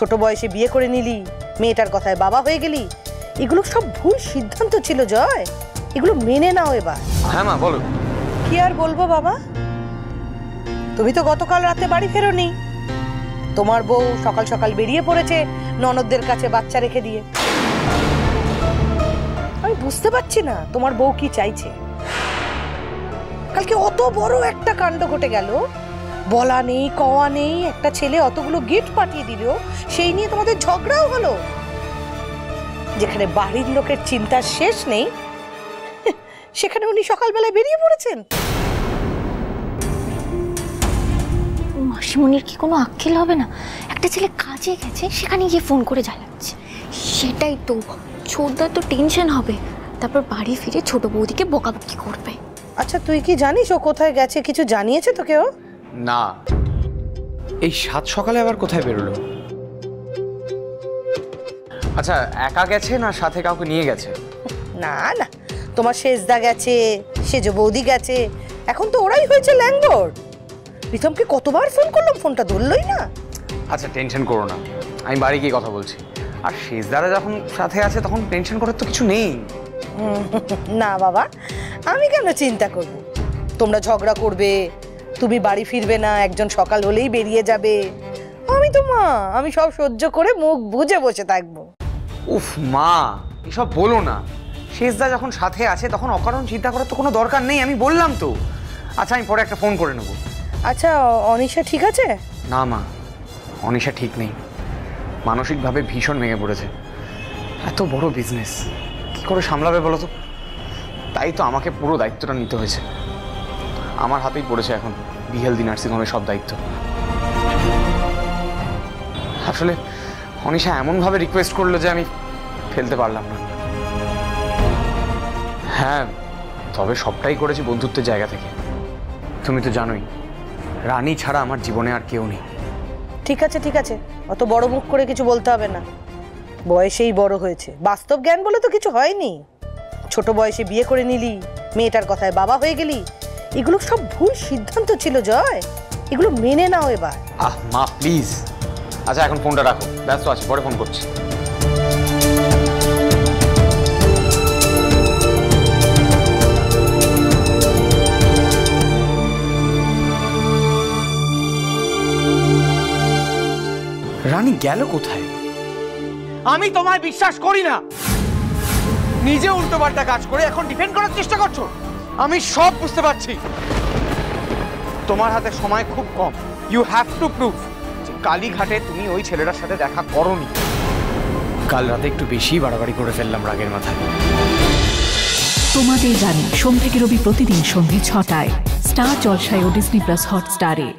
ছোট বয়সে বিয়ে করে নিলি মেয়েটার কথায় বাবা হয়ে গেলি এগুলো সব ভুল সিদ্ধান্ত ছিল জয়। এগুলো মেনে নাও এবার। হ্যাঁ মা বলো। কি আর বলব বাবা? তুমি তো গতকাল রাতে বাড়ি ফেরোনি। তোমার বউ সকাল সকাল বেরিয়ে পড়েছে ননদদের কাছে বাচ্চা রেখে দিয়ে। আমি বুঝতে পারছি না তোমার বউ কি চাইছে। কালকে অত বড় একটা কাণ্ড ঘটে গেল। বলা নেই কওয়া নেই একটা ছেলে অতগুলো গিফট পাঠিয়ে দিল সেই নিয়ে তোমাদের ঝগড়াও হলো। যেখানে বাড়ির লোকের চিন্তার শেষ নেই সেখানে উনি সকালবেলায় বেরিয়ে পড়েছেন। মাসিমণির কি কোনো আক্কেল হবে না? একটা ছেলে কাজে গেছে সেখানে গিয়ে ফোন করে জ্বালাচ্ছে। সেটাই তো ছোটদার তো টেনশন হবে। তারপর বাড়ি ফিরে ছোট বৌদিকে বকাবকি করবে। আচ্ছা তুই কি জানিস ও কোথায় গেছে কিছু জানিয়েছে তো কেউ না। এই সাত সকালে আবার কোথায় বেরোলো? আচ্ছা একা গেছে না সাথে কাউকে নিয়ে গেছে? না না তোমার শেষদা গেছে সেজ বৌদি গেছে এখন তো ওরাই হয়েছে ল্যাঙ্গর প্রীতমকে কতবার ফোন করলাম ফোনটা ধরলই না। আচ্ছা টেনশন করো না আমি বাড়ি গিয়ে কথা বলছি। আর শেষদারা যখন সাথে আছে তখন টেনশন করার তো কিছু নেই। না বাবা আমি কেন চিন্তা করব? তোমরা ঝগড়া করবে তুমি বাড়ি ফিরবে না একজন সকাল হলেই বেরিয়ে যাবে। আমি তো মা আমি সব সহ্য করে মুখ বুঝে বসে থাকব। উফ মা এসব বলো না। শেষদা যখন সাথে আছে তখন অকারণ চিন্তা করার তো কোনো দরকার নেই আমি বললাম তো। আচ্ছা আমি পরে একটা ফোন করে নেব। আচ্ছা অনিশা ঠিক আছে? না মা অনিশা ঠিক নেই। মানসিকভাবে ভীষণ ভেঙে পড়েছে। এত বড় বিজনেস কি করে সামলাবে বলো তো? তাই তো আমাকে পুরো দায়িত্বটা নিতে হয়েছে। আমার হাতেই পড়েছে এখন বিহেলদি নার্সিংহোমের সব দায়িত্ব। আসলে অনিশা এমনভাবে রিকোয়েস্ট করল যে আমি ফেলতে পারলাম না। হ্যাঁ তবে সবটাই করেছি বন্ধুত্বের জায়গা থেকে। তুমি তো জানোই, রানী ছাড়া আমার জীবনে আর কেউ নেই। ঠিক আছে ঠিক আছে। অত বড় মুখ করে কিছু বলতে হবে না। বয়সেই বড় হয়েছে। বাস্তব জ্ঞান বলে তো কিছু হয়নি। ছোট বয়সে বিয়ে করে নিলি, মেয়েটার কথায় বাবা হয়ে গেলি এগুলো সব ভুল সিদ্ধান্ত ছিল জয়। এগুলো মেনে নাও এবার। আহ মা প্লিজ আচ্ছা এখন ফোনটা রাখো। ব্যস্ত আছি পরে ফোন করছি। রানী গেল কোথায়? আমি তোমায় বিশ্বাস করি না। নিজে উল্টোপাল্টা কাজ করে এখন ডিফেন্ড করার চেষ্টা করছ? আমি সব বুঝতে পারছি। তোমার হাতে সময় খুব কম। ইউ হ্যাভ টু প্রুভ যে কালীঘাটে তুমি ওই ছেলেটার সাথে দেখা করনি। কাল রাতে একটু বেশি বাড়াবাড়ি করে ফেললাম রাগের মাথায়। তোমাদের জানি সোম থেকে রবি প্রতিদিন সন্ধে ছটায়। স্টার জলসায় ও ডিসনি প্লাস হটস্টারে।